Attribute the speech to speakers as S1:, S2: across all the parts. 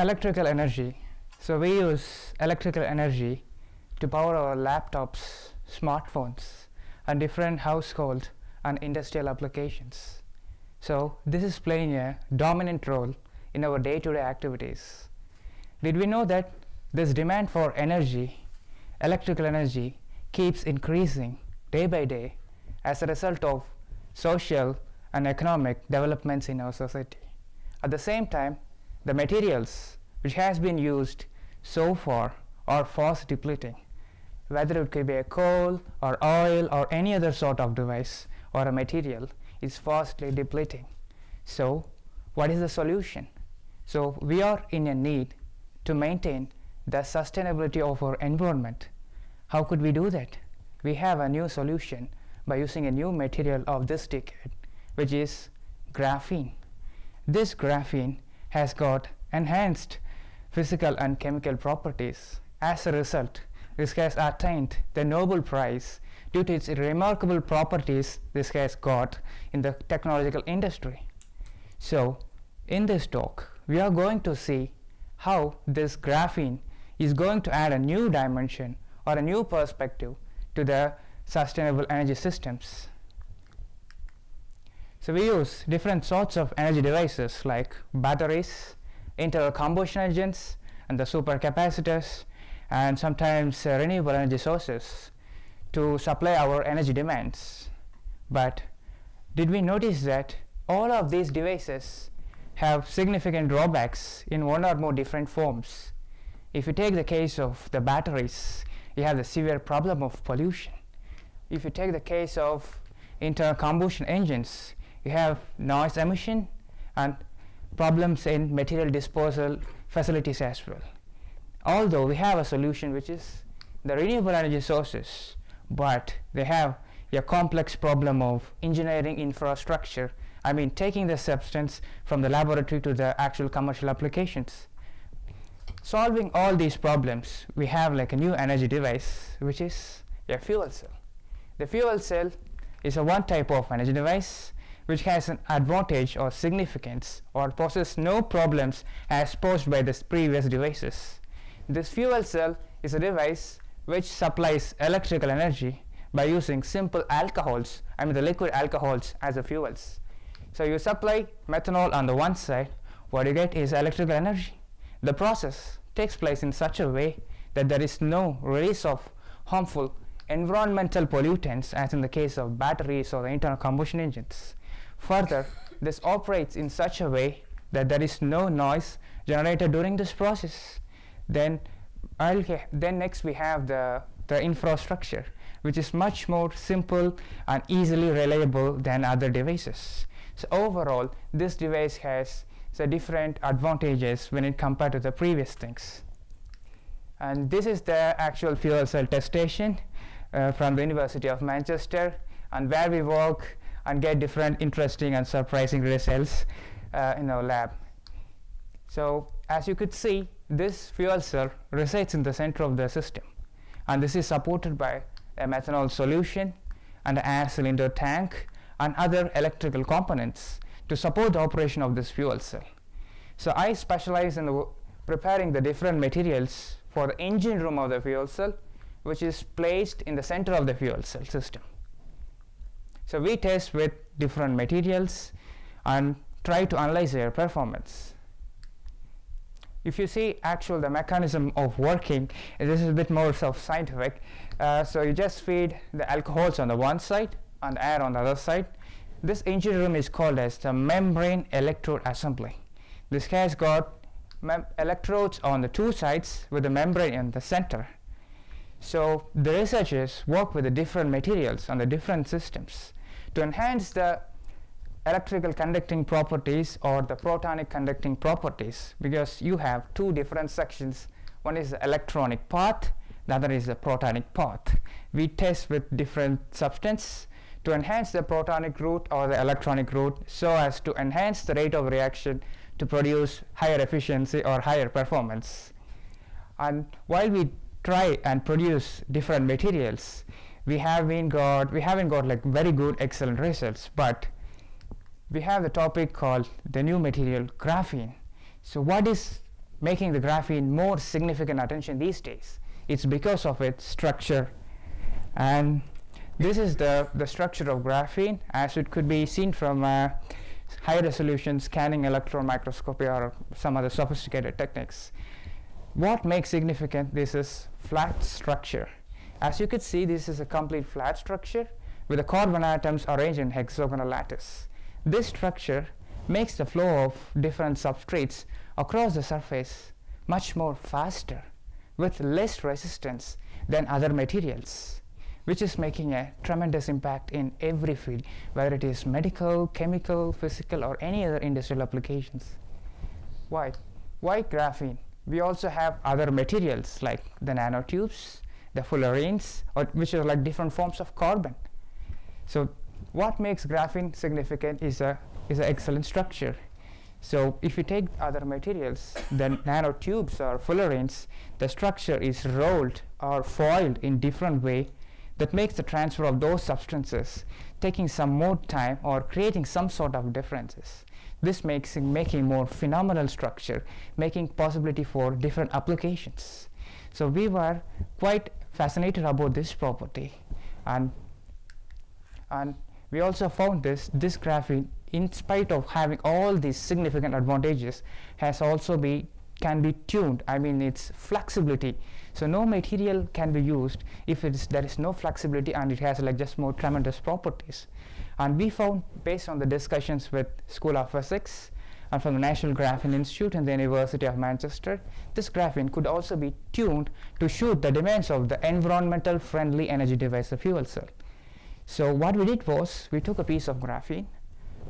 S1: electrical energy. So we use electrical energy to power our laptops, smartphones, and different household and industrial applications. So this is playing a dominant role in our day-to-day activities. Did we know that this demand for energy, electrical energy, keeps increasing day by day as a result of social and economic developments in our society. At the same time, the materials which has been used so far are fast depleting, whether it could be a coal or oil or any other sort of device or a material is fastly depleting. So what is the solution? So we are in a need to maintain the sustainability of our environment. How could we do that? We have a new solution by using a new material of this decade, which is graphene. This graphene has got enhanced physical and chemical properties. As a result, this has attained the Nobel Prize due to its remarkable properties this has got in the technological industry. So, in this talk, we are going to see how this graphene is going to add a new dimension or a new perspective to the sustainable energy systems. So we use different sorts of energy devices like batteries, internal combustion engines, and the supercapacitors, and sometimes uh, renewable energy sources to supply our energy demands. But did we notice that all of these devices have significant drawbacks in one or more different forms? If you take the case of the batteries, you have the severe problem of pollution. If you take the case of internal combustion engines, you have noise emission and problems in material disposal facilities as well. Although we have a solution which is the renewable energy sources, but they have a complex problem of engineering infrastructure. I mean, taking the substance from the laboratory to the actual commercial applications. Solving all these problems, we have like a new energy device, which is a fuel cell. The fuel cell is a one type of energy device which has an advantage or significance or poses no problems as posed by the previous devices. This fuel cell is a device which supplies electrical energy by using simple alcohols, I mean the liquid alcohols as the fuels. So you supply methanol on the one side, what you get is electrical energy. The process takes place in such a way that there is no release of harmful environmental pollutants as in the case of batteries or the internal combustion engines. Further, this operates in such a way that there is no noise generated during this process. Then, then next we have the, the infrastructure which is much more simple and easily reliable than other devices. So overall, this device has the different advantages when it compared to the previous things. And this is the actual fuel cell test station uh, from the University of Manchester and where we work and get different interesting and surprising results uh, in our lab. So as you could see, this fuel cell resides in the center of the system and this is supported by a methanol solution and an air cylinder tank and other electrical components to support the operation of this fuel cell. So I specialize in preparing the different materials for the engine room of the fuel cell which is placed in the center of the fuel cell system. So we test with different materials and try to analyze their performance. If you see actual the mechanism of working, this is a bit more self-scientific. Uh, so you just feed the alcohols on the one side and air on the other side. This engine room is called as the membrane electrode assembly. This has got electrodes on the two sides with the membrane in the center. So the researchers work with the different materials on the different systems to enhance the electrical conducting properties or the protonic conducting properties because you have two different sections. One is the electronic path, the other is the protonic path. We test with different substance to enhance the protonic route or the electronic route so as to enhance the rate of reaction to produce higher efficiency or higher performance. And while we try and produce different materials, we haven't got we haven't got like very good excellent results, but we have the topic called the new material graphene. So what is making the graphene more significant attention these days. It's because of its structure. And this is the, the structure of graphene as it could be seen from uh, high resolution scanning electron microscopy or some other sophisticated techniques. What makes significant this is flat structure. As you could see, this is a complete flat structure with the carbon atoms arranged in hexagonal lattice. This structure makes the flow of different substrates across the surface much more faster with less resistance than other materials which is making a tremendous impact in every field whether it is medical, chemical, physical or any other industrial applications. Why? Why graphene? We also have other materials like the nanotubes, the fullerenes or which are like different forms of carbon. So what makes graphene significant is a is an excellent structure. So if you take other materials, then nanotubes or fullerenes, the structure is rolled or foiled in different way that makes the transfer of those substances taking some more time or creating some sort of differences. This makes making more phenomenal structure, making possibility for different applications. So we were quite fascinated about this property. And and we also found this this graphene in spite of having all these significant advantages has also be can be tuned. I mean its flexibility. So no material can be used if it's there is no flexibility and it has like just more tremendous properties. And we found based on the discussions with school of physics and from the National Graphene Institute and the University of Manchester, this graphene could also be tuned to suit the demands of the environmental friendly energy device, the fuel cell. So what we did was we took a piece of graphene,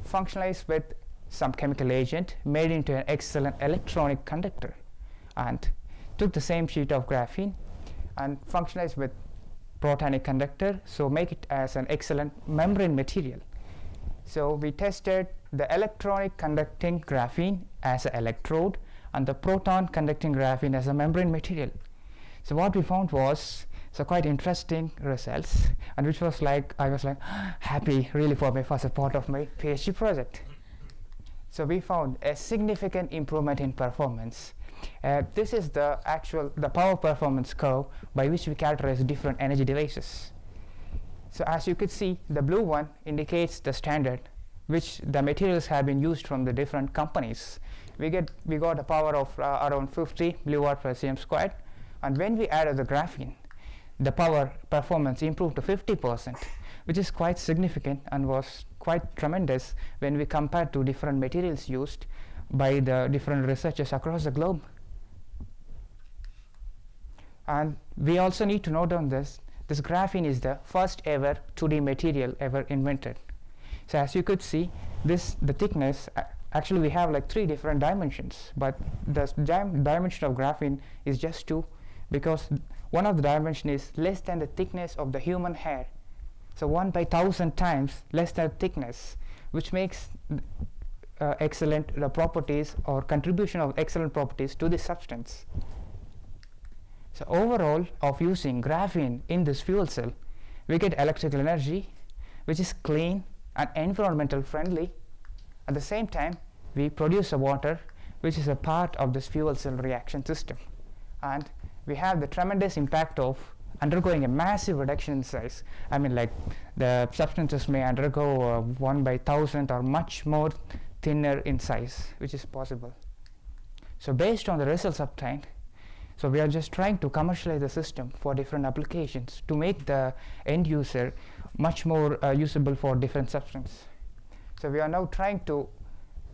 S1: functionalized with some chemical agent, made into an excellent electronic conductor, and took the same sheet of graphene and functionalized with protonic conductor, so make it as an excellent membrane material. So we tested the electronic conducting graphene as an electrode and the proton conducting graphene as a membrane material. So what we found was so quite interesting results and which was like I was like happy really for me for support of my PhD project. So we found a significant improvement in performance. Uh, this is the actual the power performance curve by which we characterize different energy devices. So as you could see the blue one indicates the standard which the materials have been used from the different companies. We get we got a power of uh, around 50 milliwatt per cm squared and when we added the graphene the power performance improved to 50%, which is quite significant and was quite tremendous when we compare to different materials used by the different researchers across the globe. And we also need to note on this, this graphene is the first ever 2D material ever invented. So as you could see, this the thickness, uh, actually we have like three different dimensions, but the dim dimension of graphene is just two because one of the dimension is less than the thickness of the human hair. So 1 by 1000 times less than thickness, which makes uh, excellent the properties or contribution of excellent properties to the substance. So overall of using graphene in this fuel cell, we get electrical energy which is clean and environmental friendly. At the same time, we produce a water which is a part of this fuel cell reaction system. And we have the tremendous impact of undergoing a massive reduction in size. I mean, like the substances may undergo uh, 1 by 1000 or much more thinner in size, which is possible. So based on the results obtained, so we are just trying to commercialize the system for different applications to make the end user much more uh, usable for different substances. So we are now trying to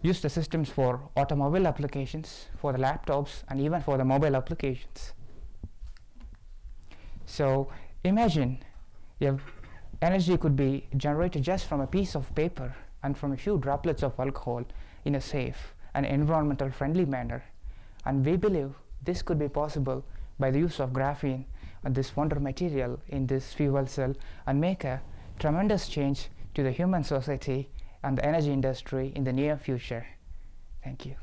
S1: use the systems for automobile applications, for the laptops, and even for the mobile applications. So imagine if energy could be generated just from a piece of paper and from a few droplets of alcohol in a safe and environmental friendly manner. And we believe this could be possible by the use of graphene and this wonder material in this fuel cell and make a tremendous change to the human society and the energy industry in the near future. Thank you.